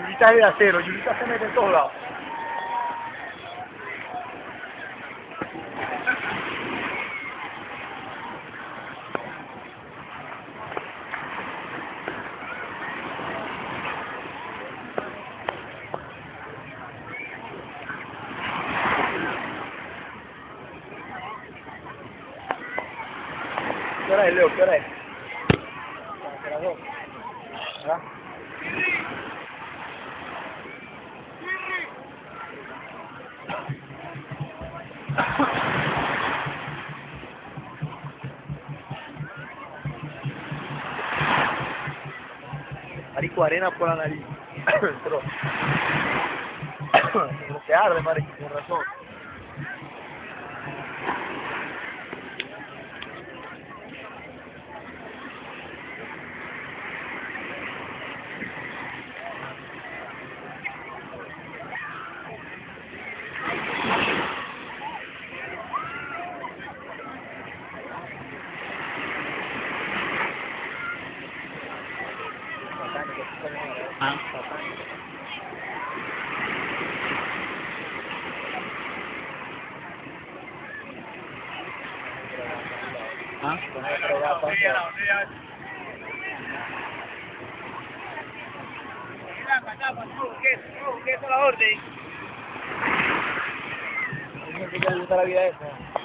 Yulita es de acero, Yulita se mete en todos lados. ¿Qué hora es, Leo? ¿Qué hora es? ¿Ah? Marico, arena por la nariz. Como que arde, marico, con razón. Ah. Ah. ¿Qué es la orden? ¿Qué le gusta la vida esa?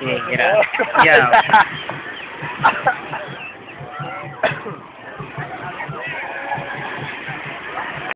Yeah, get out. Yo.